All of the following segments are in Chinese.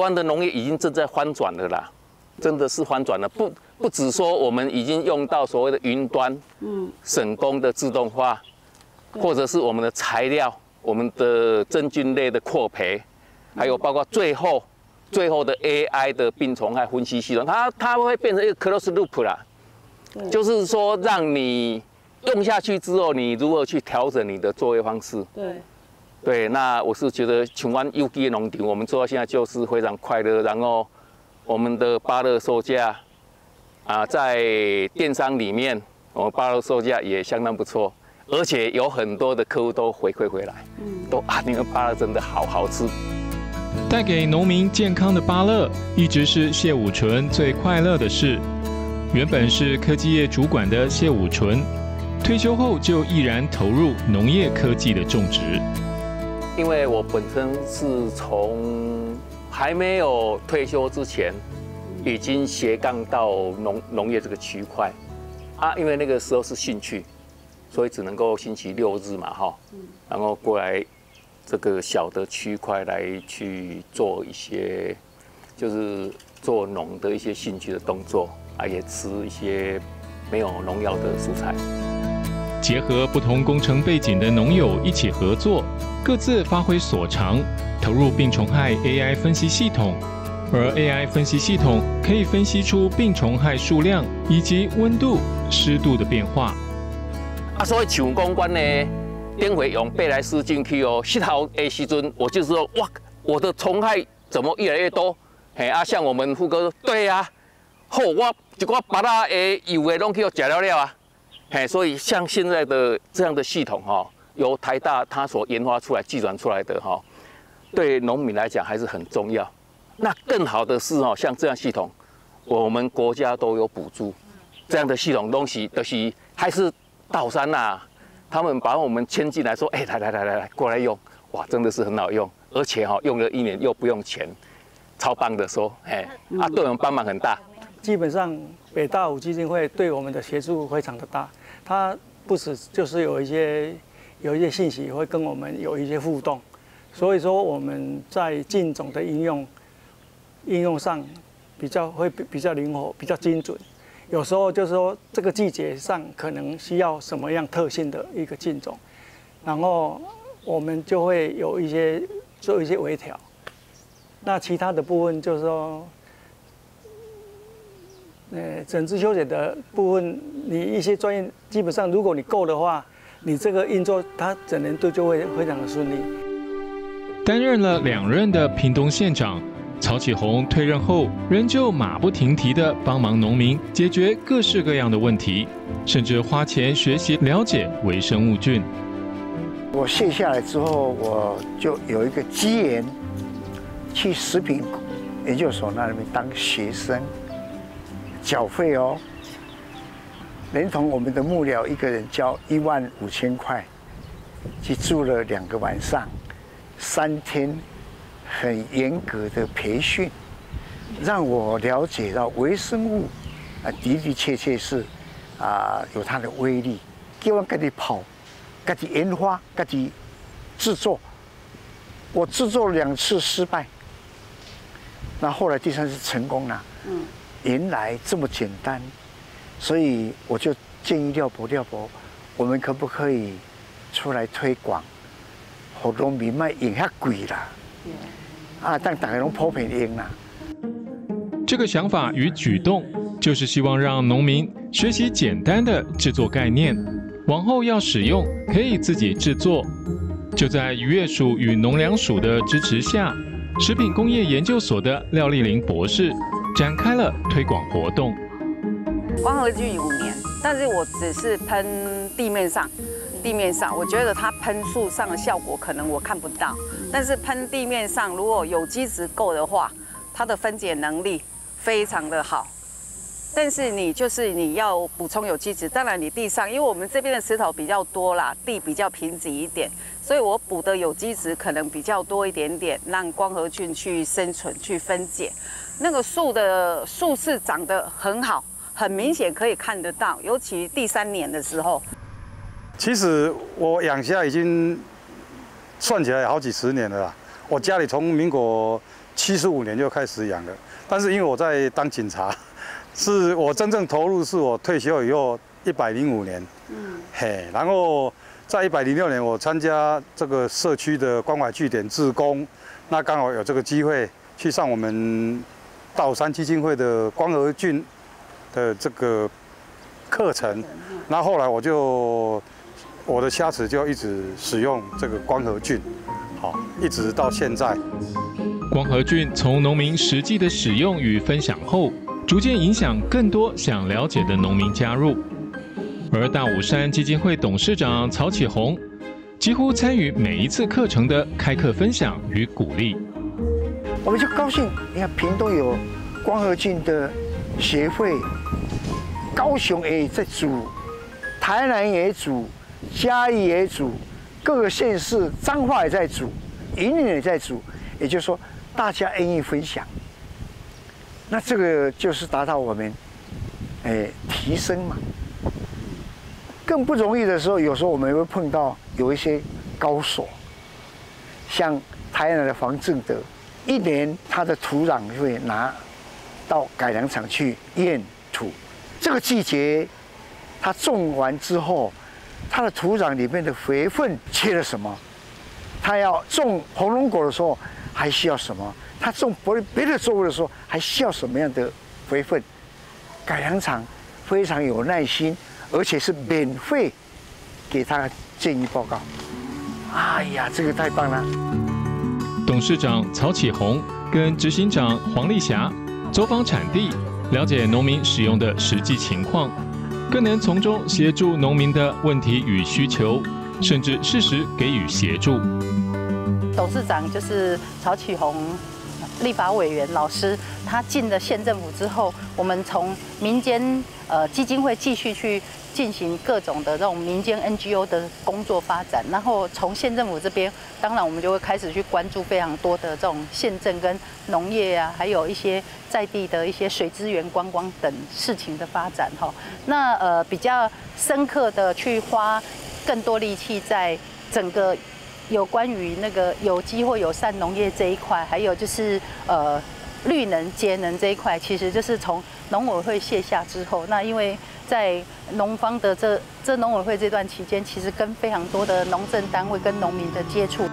湾的农业已经正在翻转了啦，真的是翻转了。不不只说我们已经用到所谓的云端，嗯，省工的自动化，或者是我们的材料，我们的真菌类的扩培，还有包括最后最后的 AI 的病虫害分析系统，它它会变成一个 close loop 啦，就是说让你用下去之后，你如何去调整你的作业方式？对。对，那我是觉得琼湾有机农场，我们做到现在就是非常快乐。然后我们的巴乐售价啊，在电商里面，我们巴乐售价也相当不错，而且有很多的客户都回馈回来，嗯，都啊，你们巴乐真的好好吃。带给农民健康的芭乐，一直是谢武纯最快乐的事。原本是科技业主管的谢武纯，退休后就毅然投入农业科技的种植。因为我本身是从还没有退休之前，已经斜杠到农农业这个区块啊，因为那个时候是兴趣，所以只能够星期六日嘛哈，然后过来这个小的区块来去做一些，就是做农的一些兴趣的动作啊，也吃一些没有农药的蔬菜。结合不同工程背景的农友一起合作，各自发挥所长，投入病虫害 AI 分析系统。而 AI 分析系统可以分析出病虫害数量以及温度、湿度的变化。啊，所以像公关呢，电会用贝莱斯进去哦，洗头的时阵，我就是说，哇，我的虫害怎么越来越多？嘿，啊，像我们副哥说，对呀，好，我一个把它诶油的拢去食了了啊。嘿，所以像现在的这样的系统哈，由台大它所研发出来、计算出来的哈，对农民来讲还是很重要。那更好的是哈，像这样系统，我们国家都有补助，这样的系统东西都是还是道山呐，他们把我们牵进来说，哎，来来来来来，过来用，哇，真的是很好用，而且哈，用了一年又不用钱，超棒的说，哎，啊，对我们帮忙很大。基本上北大五基金会对我们的协助非常的大。它不止就是有一些有一些信息会跟我们有一些互动，所以说我们在进种的应用应用上比较会比比较灵活，比较精准。有时候就是说这个季节上可能需要什么样特性的一个进种，然后我们就会有一些做一些微调。那其他的部分就是说。呃，整治修剪的部分，你一些专业基本上，如果你够的话，你这个运作它整年度就会非常的顺利。担任了两任的屏东县长，曹启宏退任后，仍旧马不停蹄的帮忙农民解决各式各样的问题，甚至花钱学习了解微生物菌。我卸下来之后，我就有一个机缘，去食品研究所那里面当学生。缴费哦，连同我们的幕僚，一个人交一万五千块，去住了两个晚上，三天，很严格的培训，让我了解到微生物啊的的确确是啊有它的威力。叫我自己跑，自己研发，自己制作，我制作了两次失败，那后来第三次成功了。嗯。原来这么简单，所以我就建议廖博廖博，我们可不可以出来推广？好多米卖用遐贵啦，啊，但大家拢普遍用啦。这个想法与举动，就是希望让农民学习简单的制作概念，往后要使用可以自己制作。就在渔业署与农粮署的支持下，食品工业研究所的廖丽玲博士。展开了推广活动。光合菌五年，但是我只是喷地面上，地面上，我觉得它喷树上的效果可能我看不到。但是喷地面上，如果有机质够的话，它的分解能力非常的好。但是你就是你要补充有机质，当然你地上，因为我们这边的石头比较多啦，地比较贫瘠一点，所以我补的有机质可能比较多一点点，让光合菌去生存、去分解。那个树的树是长得很好，很明显可以看得到，尤其第三年的时候。其实我养虾已经算起来好几十年了啦。我家里从民国七十五年就开始养了，但是因为我在当警察，是我真正投入是我退休以后一百零五年，嗯，嘿，然后在一百零六年我参加这个社区的关怀据点志工，那刚好有这个机会去上我们道山基金会的光和菌的这个课程，那后来我就我的虾池就一直使用这个光和菌，好，一直到现在。光合菌从农民实际的使用与分享后，逐渐影响更多想了解的农民加入。而大武山基金会董事长曹启宏，几乎参与每一次课程的开课分享与鼓励。我们就高兴，你看屏东有光合菌的协会，高雄也在组，台南也组，嘉义也组，各个县市彰化也在组，云林也在组，也就是说。大家愿意分享，那这个就是达到我们，哎，提升嘛。更不容易的时候，有时候我们会碰到有一些高手，像台南的黄正德，一年他的土壤会拿到改良场去验土。这个季节，他种完之后，他的土壤里面的肥分缺了什么？他要种红龙果的时候。还需要什么？他种别别的作物的时候，还需要什么样的肥分？改良场非常有耐心，而且是免费给他建议报告。哎呀，这个太棒了！董事长曹启宏跟执行长黄丽霞走访产地，了解农民使用的实际情况，更能从中协助农民的问题与需求，甚至适时给予协助。董事长就是曹启宏，立法委员老师，他进了县政府之后，我们从民间呃基金会继续去进行各种的这种民间 NGO 的工作发展，然后从县政府这边，当然我们就会开始去关注非常多的这种县政跟农业啊，还有一些在地的一些水资源、观光等事情的发展哈。那呃比较深刻的去花更多力气在整个。有关于那个有机或友善农业这一块，还有就是呃绿能节能这一块，其实就是从农委会卸下之后，那因为在农方的这这农委会这段期间，其实跟非常多的农政单位跟农民的接触，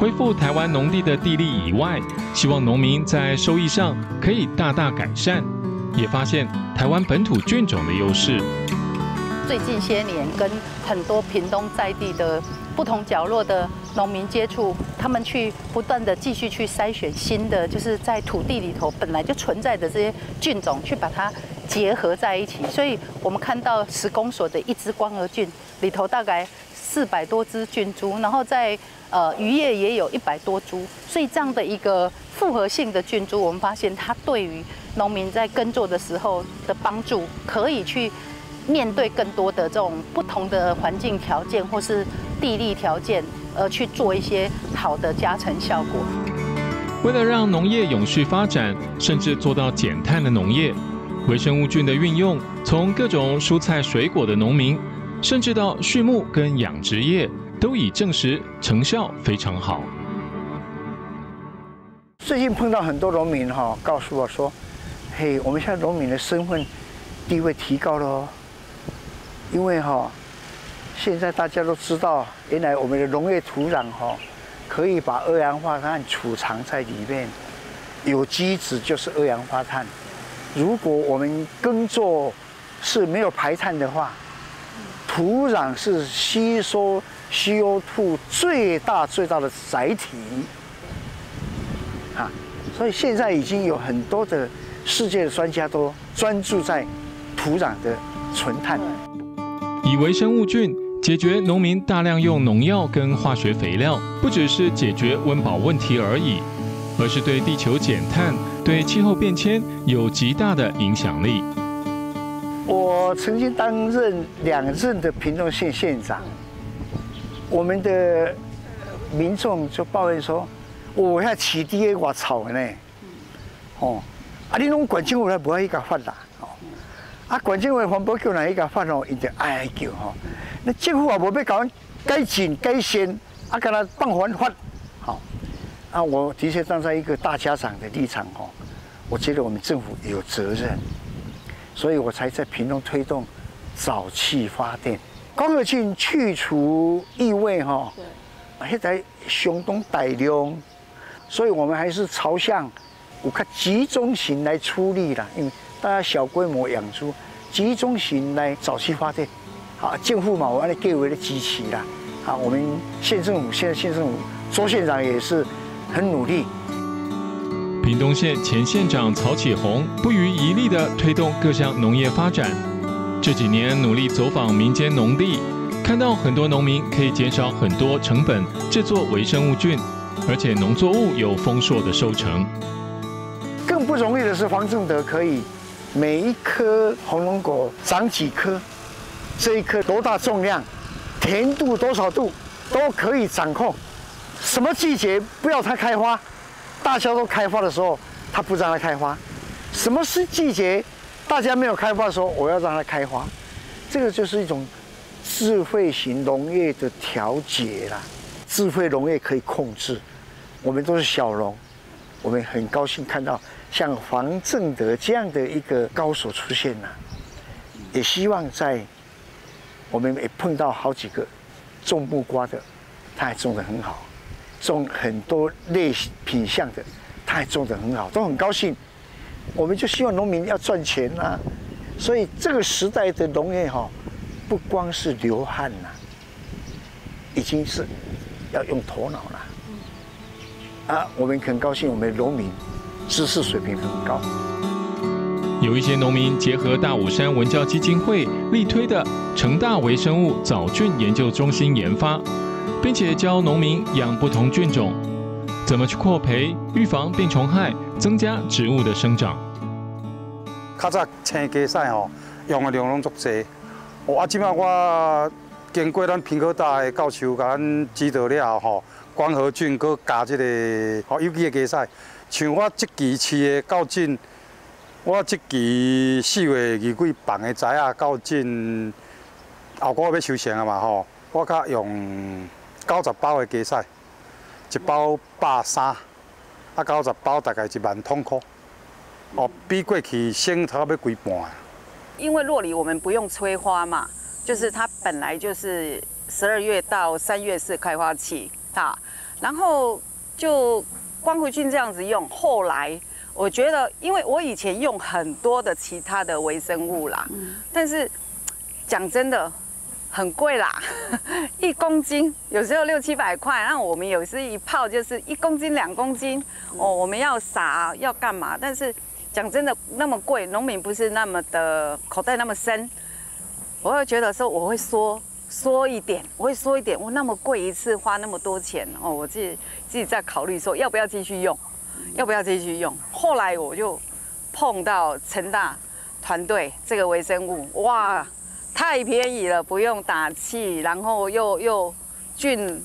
恢复台湾农地的地利以外，希望农民在收益上可以大大改善，也发现台湾本土菌种的优势。最近些年跟很多屏东在地的。不同角落的农民接触，他们去不断的继续去筛选新的，就是在土地里头本来就存在的这些菌种，去把它结合在一起。所以我们看到十公所的一只光合菌里头大概四百多只菌株，然后在呃渔业也有一百多株。所以这样的一个复合性的菌株，我们发现它对于农民在耕作的时候的帮助，可以去面对更多的这种不同的环境条件，或是。地利条件，而去做一些好的加成效果。为了让农业永续发展，甚至做到减碳的农业，微生物菌的运用，从各种蔬菜水果的农民，甚至到畜牧跟养殖业，都已证实成效非常好。最近碰到很多农民哈，告诉我说：“嘿，我们现在农民的身份地位提高了哦，因为哈。”现在大家都知道，原来我们的农业土壤哈，可以把二氧化碳储藏在里面，有机质就是二氧化碳。如果我们耕作是没有排碳的话，土壤是吸收 CO2 最大最大的载体啊。所以现在已经有很多的世界的专家都专注在土壤的纯碳，以微生物菌。解决农民大量用农药跟化学肥料，不只是解决温饱问题而已，而是对地球减碳、对气候变迁有极大的影响力。我曾经担任两任的屏东县县长，我们的民众就抱怨说：“我要起地我草呢，哦，啊，你拢管政府来不爱伊个发啦，哦，啊，管政府环保局来伊个发哦，伊就哀叫吼。”政府也无要搞改进改善，啊，跟他放还发，好，啊，我的确站在一个大家长的立场哦，我觉得我们政府有责任，所以我才在屏东推动沼气发电。光合菌去除异味哈，现在熊东大量，所以我们还是朝向我看集中型来出力啦，因为大家小规模养猪，集中型来沼气发电。好，政府嘛，我按你给为的机器啦。啊，我们县政府现在县政府周县长也是。很努力。屏东县前县长曹启宏不遗余力地推动各项农业发展。这几年努力走访民间农地，看到很多农民可以减少很多成本制作微生物菌，而且农作物有丰硕的收成。更不容易的是黄正德可以每一颗红龙果长几颗，这一颗多大重量，甜度多少度都可以掌控。什么季节不要它开花？大家都开花的时候，它不让它开花。什么是季节？大家没有开花的时候，我要让它开花。这个就是一种智慧型农业的调节啦。智慧农业可以控制。我们都是小农，我们很高兴看到像黄正德这样的一个高手出现了。也希望在我们也碰到好几个种木瓜的，他还种得很好。种很多类品相的，他还种得很好，都很高兴。我们就希望农民要赚钱啊，所以这个时代的农业哈，不光是流汗呐，已经是要用头脑了。啊，我们很高兴，我们农民知识水平很高。有一些农民结合大武山文教基金会力推的成大微生物藻菌研究中心研发。并且教农民养不同菌种，怎么去扩培、预防病虫害、增加植物的生长。较早青鸡屎吼，用的量拢足济。哦，啊，即摆我经过咱平科大的教授甲咱指导了后吼，光合菌佮加即个哦有机的鸡屎。像我即期饲的高菌，我即期四月二几放的仔啊，高菌后个月要收成啊嘛吼，我较用。九十包的鸡屎，一包百三，啊，九十包大概一万通块，哦，比过去省差不多几半。因为洛里我们不用催花嘛，就是它本来就是十二月到三月是开花期，啊，然后就光回去这样子用。后来我觉得，因为我以前用很多的其他的微生物啦，但是讲真的。很贵啦，一公斤有时候六七百块，那我们有时一泡就是一公斤两公斤哦，我们要撒要干嘛？但是讲真的那么贵，农民不是那么的口袋那么深，我会觉得说我会缩缩一点，我会缩一点，我那么贵一次花那么多钱哦，我自己自己在考虑说要不要继续用，要不要继续用？后来我就碰到成大团队这个微生物，哇！太便宜了，不用打气，然后又又菌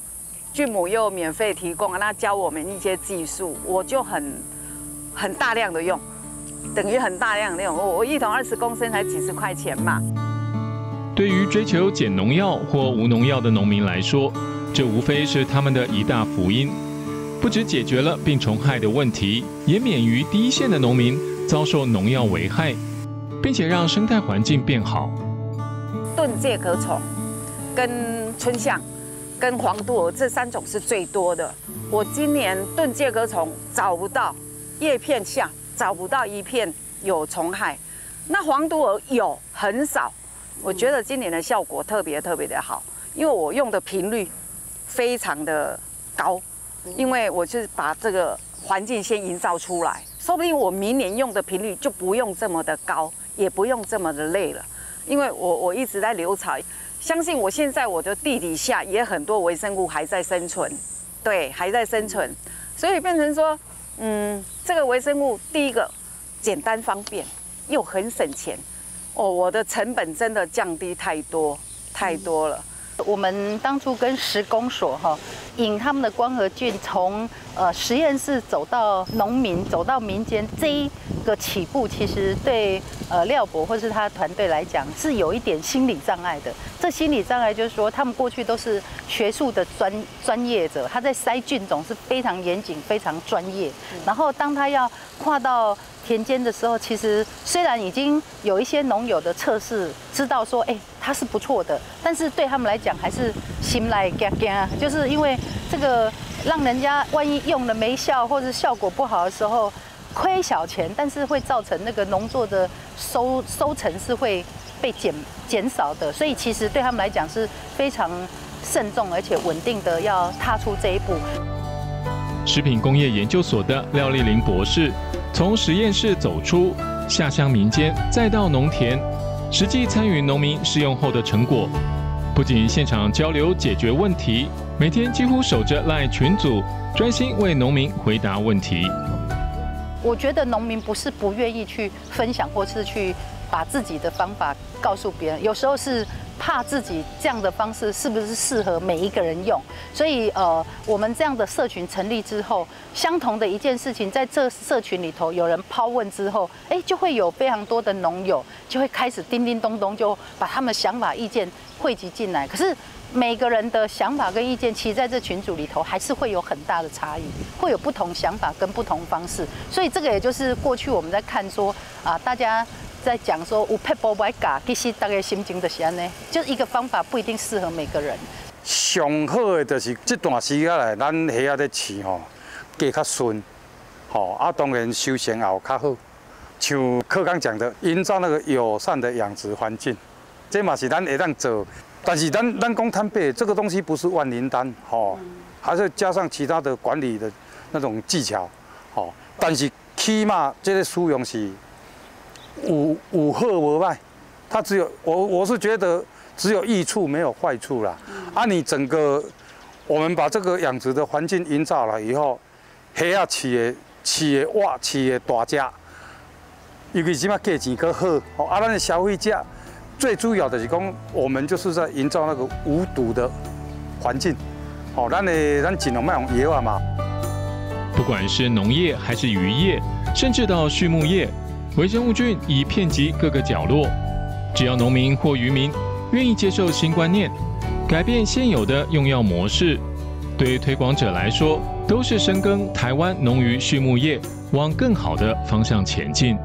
菌母又免费提供，那教我们一些技术，我就很很大量的用，等于很大量的用。我我一桶二十公升才几十块钱嘛。对于追求减农药或无农药的农民来说，这无非是他们的一大福音，不只解决了病虫害的问题，也免于第一线的农民遭受农药危害，并且让生态环境变好。盾介壳虫、跟春象、跟黄肚蛾这三种是最多的。我今年盾介壳虫找不到，叶片下找不到一片有虫害。那黄肚蛾有很少，我觉得今年的效果特别特别的好，因为我用的频率非常的高，因为我是把这个环境先营造出来，说不定我明年用的频率就不用这么的高，也不用这么的累了。因为我我一直在留草，相信我现在我的地底下也很多微生物还在生存，对，还在生存，所以变成说，嗯，这个微生物第一个简单方便又很省钱，哦，我的成本真的降低太多太多了。我们当初跟施工所哈引他们的光合菌从呃实验室走到农民走到民间这一个起步，其实对呃廖博或是他团队来讲，是有一点心理障碍的。这心理障碍就是说，他们过去都是学术的专专业者，他在筛菌种是非常严谨、非常专业。然后当他要跨到田间的时候，其实虽然已经有一些农友的测试知道说，哎，它是不错的，但是对他们来讲还是心来惊惊，就是因为这个让人家万一用了没效或者效果不好的时候，亏小钱，但是会造成那个农作的收收成是会被减减少的，所以其实对他们来讲是非常慎重而且稳定的要踏出这一步。食品工业研究所的廖丽玲博士。从实验室走出，下乡民间，再到农田，实际参与农民试用后的成果，不仅现场交流解决问题，每天几乎守着赖群组，专心为农民回答问题。我觉得农民不是不愿意去分享，或是去把自己的方法告诉别人，有时候是。怕自己这样的方式是不是适合每一个人用？所以呃，我们这样的社群成立之后，相同的一件事情，在这社群里头有人抛问之后，哎，就会有非常多的农友就会开始叮叮咚咚，就把他们想法意见汇集进来。可是每个人的想法跟意见，其实在这群组里头还是会有很大的差异，会有不同想法跟不同方式。所以这个也就是过去我们在看说啊，大家。在讲说有拍波白嘎，其实大家心情就是安尼，就是一个方法不一定适合每个人。上好的就是这段时间来，咱虾仔在饲吼，加较顺，吼啊，当然收成也较好。像课刚讲的，营造那个友善的养殖环境，这嘛是咱会当做。但是咱咱讲坦白，这个东西不是万灵丹，吼，还是加上其他的管理的那种技巧，吼。但是起码这个使用是。五五鹤无外，它只有我我是觉得只有益处没有坏处啦。啊，你整个我们把这个养殖的环境营造了以后，虾啊饲的企的哇企的大家，尤其起码价钱可好。哦，啊，咱的消费者最主要的是讲，我们就是在营造那个无毒的环境。好，咱的咱尽量卖用药啊嘛。不管是农业还是渔业，甚至到畜牧业。微生物菌已遍及各个角落，只要农民或渔民愿意接受新观念，改变现有的用药模式，对推广者来说，都是深耕台湾农渔畜牧业往更好的方向前进。